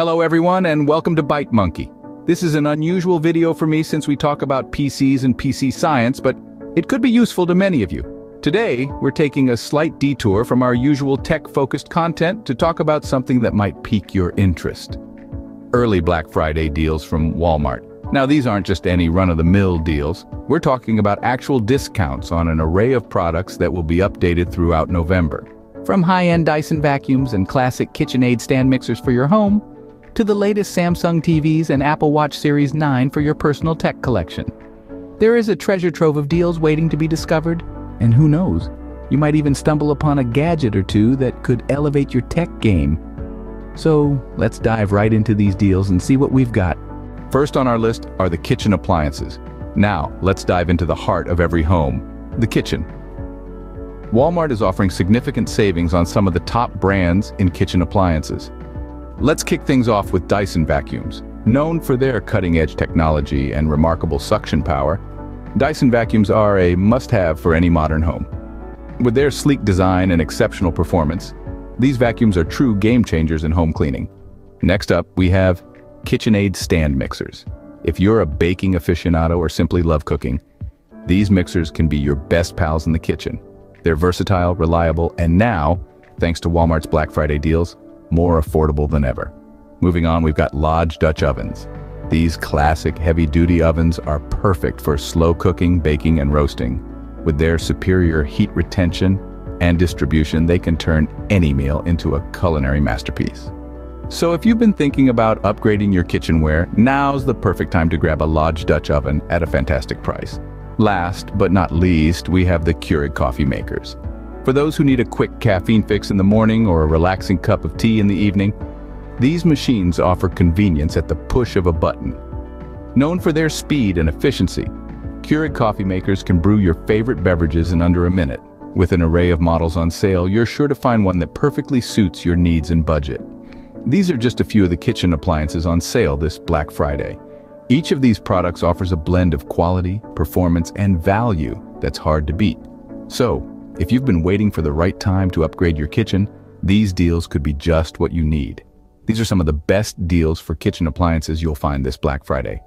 Hello everyone and welcome to Byte Monkey. This is an unusual video for me since we talk about PCs and PC science, but it could be useful to many of you. Today, we're taking a slight detour from our usual tech-focused content to talk about something that might pique your interest. Early Black Friday deals from Walmart. Now these aren't just any run-of-the-mill deals. We're talking about actual discounts on an array of products that will be updated throughout November. From high-end Dyson vacuums and classic KitchenAid stand mixers for your home, to the latest Samsung TVs and Apple Watch Series 9 for your personal tech collection. There is a treasure trove of deals waiting to be discovered, and who knows, you might even stumble upon a gadget or two that could elevate your tech game. So let's dive right into these deals and see what we've got. First on our list are the kitchen appliances. Now, let's dive into the heart of every home, the kitchen. Walmart is offering significant savings on some of the top brands in kitchen appliances. Let's kick things off with Dyson vacuums. Known for their cutting-edge technology and remarkable suction power, Dyson vacuums are a must-have for any modern home. With their sleek design and exceptional performance, these vacuums are true game changers in home cleaning. Next up, we have KitchenAid stand mixers. If you're a baking aficionado or simply love cooking, these mixers can be your best pals in the kitchen. They're versatile, reliable, and now, thanks to Walmart's Black Friday deals, more affordable than ever. Moving on, we've got Lodge Dutch ovens. These classic heavy-duty ovens are perfect for slow cooking, baking, and roasting. With their superior heat retention and distribution, they can turn any meal into a culinary masterpiece. So if you've been thinking about upgrading your kitchenware, now's the perfect time to grab a Lodge Dutch oven at a fantastic price. Last but not least, we have the Keurig coffee makers. For those who need a quick caffeine fix in the morning or a relaxing cup of tea in the evening, these machines offer convenience at the push of a button. Known for their speed and efficiency, Keurig coffee makers can brew your favorite beverages in under a minute. With an array of models on sale, you're sure to find one that perfectly suits your needs and budget. These are just a few of the kitchen appliances on sale this Black Friday. Each of these products offers a blend of quality, performance, and value that's hard to beat. So, if you've been waiting for the right time to upgrade your kitchen, these deals could be just what you need. These are some of the best deals for kitchen appliances you'll find this Black Friday.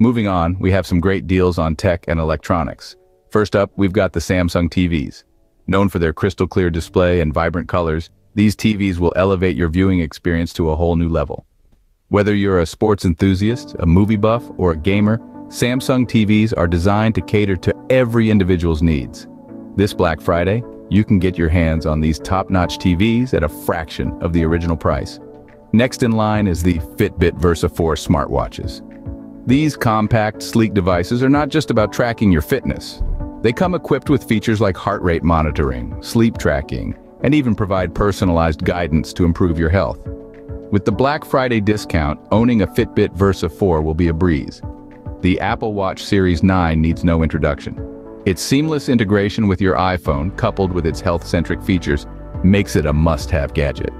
Moving on, we have some great deals on tech and electronics. First up, we've got the Samsung TVs. Known for their crystal clear display and vibrant colors, these TVs will elevate your viewing experience to a whole new level. Whether you're a sports enthusiast, a movie buff, or a gamer, Samsung TVs are designed to cater to every individual's needs. This Black Friday, you can get your hands on these top-notch TVs at a fraction of the original price. Next in line is the Fitbit Versa 4 smartwatches. These compact, sleek devices are not just about tracking your fitness. They come equipped with features like heart rate monitoring, sleep tracking, and even provide personalized guidance to improve your health. With the Black Friday discount, owning a Fitbit Versa 4 will be a breeze. The Apple Watch Series 9 needs no introduction. Its seamless integration with your iPhone, coupled with its health-centric features, makes it a must-have gadget.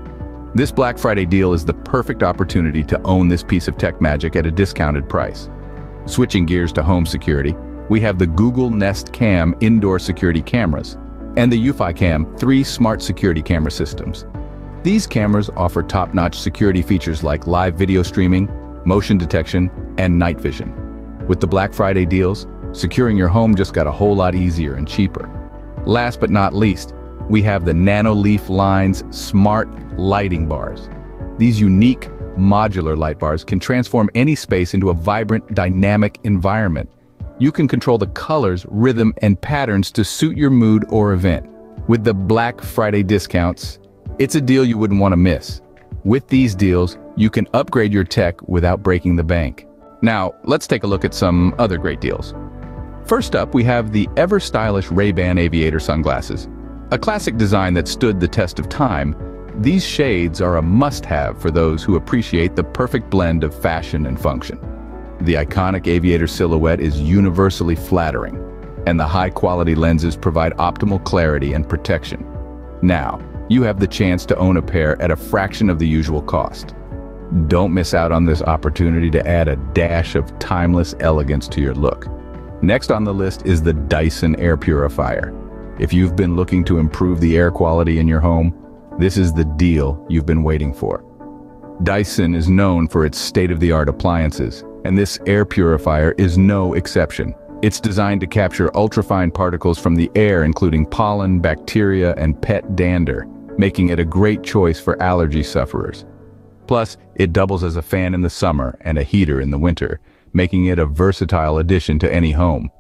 This Black Friday deal is the perfect opportunity to own this piece of tech magic at a discounted price. Switching gears to home security, we have the Google Nest Cam indoor security cameras and the Eufy Cam 3 smart security camera systems. These cameras offer top-notch security features like live video streaming, motion detection, and night vision. With the Black Friday deals, securing your home just got a whole lot easier and cheaper. Last but not least, we have the Nanoleaf Line's smart lighting bars. These unique modular light bars can transform any space into a vibrant, dynamic environment. You can control the colors, rhythm, and patterns to suit your mood or event. With the Black Friday discounts, it's a deal you wouldn't want to miss. With these deals, you can upgrade your tech without breaking the bank. Now, let's take a look at some other great deals. First up, we have the ever-stylish Ray-Ban Aviator sunglasses. A classic design that stood the test of time, these shades are a must-have for those who appreciate the perfect blend of fashion and function. The iconic aviator silhouette is universally flattering, and the high-quality lenses provide optimal clarity and protection. Now, you have the chance to own a pair at a fraction of the usual cost. Don't miss out on this opportunity to add a dash of timeless elegance to your look. Next on the list is the Dyson Air Purifier. If you've been looking to improve the air quality in your home, this is the deal you've been waiting for. Dyson is known for its state-of-the-art appliances, and this air purifier is no exception. It's designed to capture ultrafine particles from the air including pollen, bacteria, and pet dander, making it a great choice for allergy sufferers. Plus, it doubles as a fan in the summer and a heater in the winter, making it a versatile addition to any home.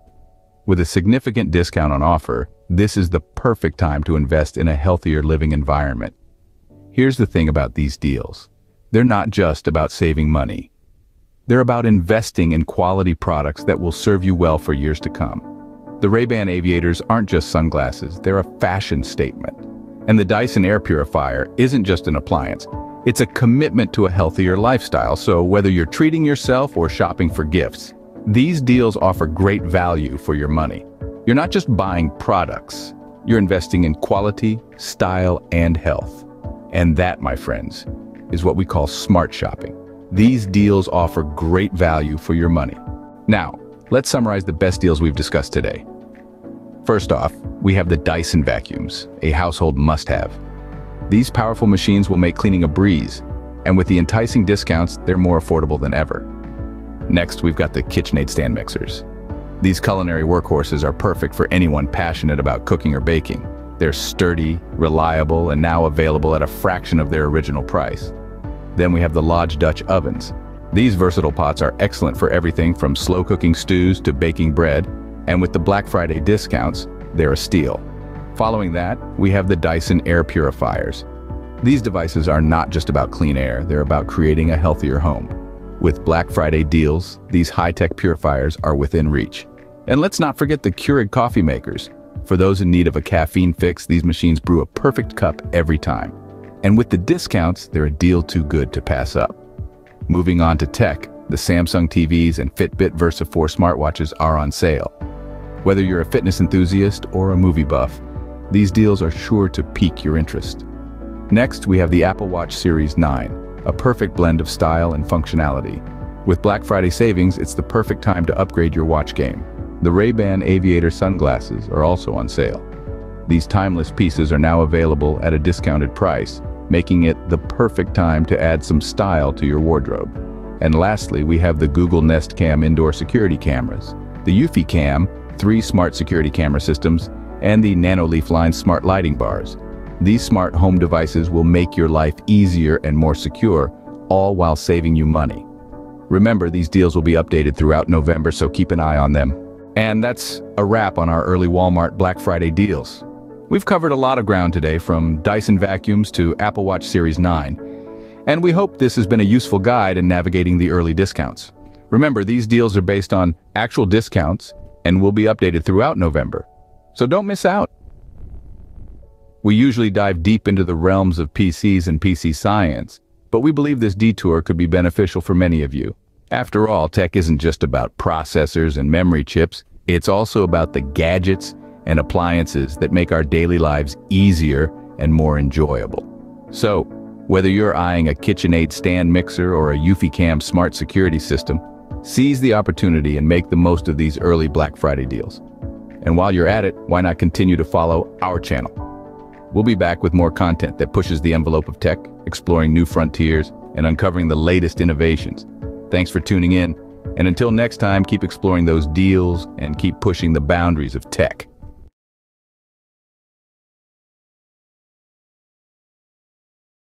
With a significant discount on offer, this is the perfect time to invest in a healthier living environment. Here's the thing about these deals. They're not just about saving money. They're about investing in quality products that will serve you well for years to come. The Ray-Ban Aviators aren't just sunglasses, they're a fashion statement. And the Dyson Air Purifier isn't just an appliance, it's a commitment to a healthier lifestyle, so whether you're treating yourself or shopping for gifts, these deals offer great value for your money. You're not just buying products, you're investing in quality, style, and health. And that, my friends, is what we call smart shopping. These deals offer great value for your money. Now, let's summarize the best deals we've discussed today. First off, we have the Dyson vacuums, a household must-have. These powerful machines will make cleaning a breeze, and with the enticing discounts, they're more affordable than ever. Next, we've got the KitchenAid stand mixers. These culinary workhorses are perfect for anyone passionate about cooking or baking. They're sturdy, reliable, and now available at a fraction of their original price. Then we have the Lodge Dutch ovens. These versatile pots are excellent for everything from slow-cooking stews to baking bread, and with the Black Friday discounts, they're a steal. Following that, we have the Dyson air purifiers. These devices are not just about clean air, they're about creating a healthier home. With Black Friday deals, these high-tech purifiers are within reach. And let's not forget the Keurig coffee makers. For those in need of a caffeine fix, these machines brew a perfect cup every time. And with the discounts, they're a deal too good to pass up. Moving on to tech, the Samsung TVs and Fitbit Versa 4 smartwatches are on sale. Whether you're a fitness enthusiast or a movie buff, these deals are sure to pique your interest. Next, we have the Apple Watch Series 9, a perfect blend of style and functionality. With Black Friday savings, it's the perfect time to upgrade your watch game. The Ray-Ban Aviator sunglasses are also on sale. These timeless pieces are now available at a discounted price, making it the perfect time to add some style to your wardrobe. And lastly, we have the Google Nest Cam indoor security cameras, the Eufy Cam, three smart security camera systems, and the Nanoleaf line smart lighting bars. These smart home devices will make your life easier and more secure, all while saving you money. Remember, these deals will be updated throughout November, so keep an eye on them. And that's a wrap on our early Walmart Black Friday deals. We've covered a lot of ground today from Dyson vacuums to Apple Watch Series 9. And we hope this has been a useful guide in navigating the early discounts. Remember, these deals are based on actual discounts and will be updated throughout November. So don't miss out. We usually dive deep into the realms of PCs and PC science, but we believe this detour could be beneficial for many of you. After all, tech isn't just about processors and memory chips, it's also about the gadgets and appliances that make our daily lives easier and more enjoyable. So, whether you're eyeing a KitchenAid stand mixer or a Eufy Cam smart security system, seize the opportunity and make the most of these early Black Friday deals. And while you're at it, why not continue to follow our channel? We'll be back with more content that pushes the envelope of tech, exploring new frontiers, and uncovering the latest innovations. Thanks for tuning in, and until next time, keep exploring those deals and keep pushing the boundaries of tech.